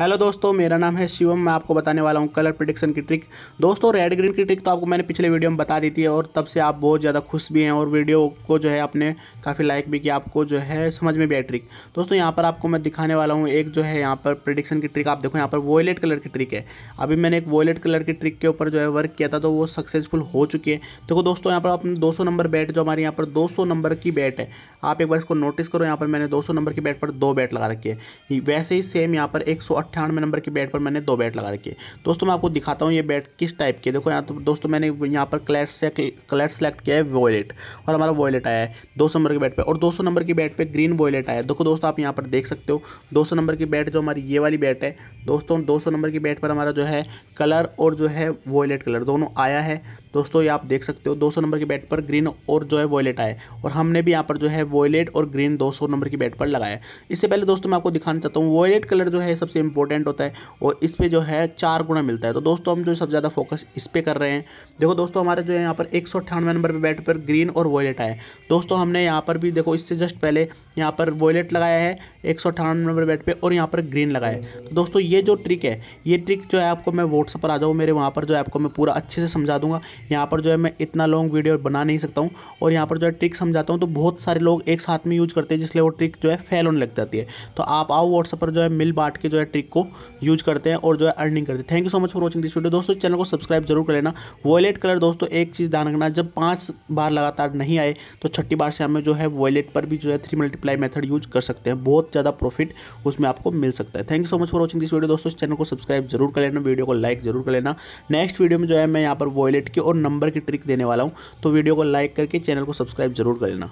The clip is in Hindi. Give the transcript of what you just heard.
हेलो दोस्तों, मेरा नाम है शिवम, मैं आपको बताने वाला हूँ कलर प्रिडिक्शन की ट्रिक दोस्तों रेड ग्रीन की ट्रिक तो आपको मैंने पिछले वीडियो में बता दी थी और तब से आप बहुत ज़्यादा खुश भी हैं और वीडियो को जो है आपने काफ़ी लाइक भी किया, आपको जो है समझ में भी ट्रिक दोस्तों, यहाँ पर आपको मैं दिखाने वाला हूँ एक जो है यहाँ पर प्रिडिक्शन की ट्रिक आप देखो, यहाँ पर वॉयलेट कलर की ट्रिक है। अभी मैंने एक वॉयलेट कलर की ट्रिक के ऊपर जो है वर्क किया था तो वो सक्सेसफुल हो चुकी है। देखो दोस्तों, यहाँ पर अपने दो नंबर बैट जो हमारे यहाँ पर दो सौ नंबर की बैट है। आप एक बार इसको नोटिस करो, यहाँ पर मैंने दो सौ नंबर की बैट पर दो बैट लगा रखी है। वैसे ही सेम यहाँ पर एक सौ नंबर की बैट पर मैंने दो बैट लगा रखी है। दोस्तों, मैं आपको दिखाता हूँ ये बैट किस टाइप की देखो यहाँ तो दोस्तों, मैंने यहाँ पर कलर से कलर सेलेक्ट किया है वॉयलेट और हमारा वॉयलेट आया है दो सौ नंबर की बैट पर और दो सौ नंबर की बैट पर ग्रीन वॉयलेट आया है। देखो दोस्तों, आप यहाँ पर देख सकते हो दो सौ नंबर की बैट जो हमारी ये वाली बैट है। दोस्तों, दो सौ नंबर की बैट पर हमारा जो है कलर और जो है वॉयलेट कलर दोनों आया है। दोस्तों, ये आप देख सकते हो 200 नंबर की बैट पर ग्रीन और जो है वॉयलेट आए। और हमने भी यहाँ पर जो है वॉयलेट और ग्रीन 200 नंबर की बैट पर लगाया इससे पहले दोस्तों, मैं आपको दिखाना चाहता हूँ, वॉयलेट कलर जो है सबसे इंपॉर्टेंट होता है और इस पर जो है चार गुना मिलता है। तो दोस्तों, हम जो सबसे ज़्यादा फोकस इस पर कर रहे हैं। देखो दोस्तों, हमारे जो है यहाँ पर एक सौ अठानवे नंबर पर बैट पर ग्रीन और वॉयलेट आए। दोस्तों, हमने यहाँ पर भी देखो, इससे जस्ट पहले यहाँ पर वॉयलेट लगाया है, एक सौ अठानवे नंबर बैट पर और यहाँ पर ग्रीन लगाया तो दोस्तों, ये जो ट्रिक है, ये ट्रिक जो है आपको मैं व्हाट्सअप पर आ जाऊँ, मेरे वहाँ पर जो है आपको मैं पूरा अच्छे से समझा दूँगा। यहाँ पर जो है मैं इतना लॉन्ग वीडियो बना नहीं सकता हूँ और यहाँ पर जो है ट्रिक समझाता हूँ तो बहुत सारे लोग एक साथ में यूज़ करते हैं जिसलिए वो ट्रिक जो है फेल होने लग जाती है। तो आप आओ व्हाट्सअप पर जो है मिल बांट के जो है ट्रिक को यूज़ करते हैं और जो है अर्निंग करते हैं। Thank you so much for watching this video दोस्तों, चैनल को सब्सक्राइब ज़रूर कर लेना। वॉयलेट कलर दोस्तों, एक चीज़ ध्यान रखना, जब पाँच बार लगातार नहीं आए तो छठी बार से हमें जो है वॉयलेट पर भी जो है थ्री मल्टीप्लाई मेथड यूज़ कर सकते हैं। बहुत ज़्यादा प्रॉफिट उसमें आपको मिल सकता है। Thank you so much for watching this video दोस्तों, चैनल को सब्सक्राइब ज़रूर कर लेना वीडियो को लाइक ज़रूर कर लेना। नेक्स्ट वीडियो में जो है मैं यहाँ पर वॉयलेट की और नंबर की ट्रिक देने वाला हूँ। तो वीडियो को लाइक करके चैनल को सब्सक्राइब ज़रूर कर लेना।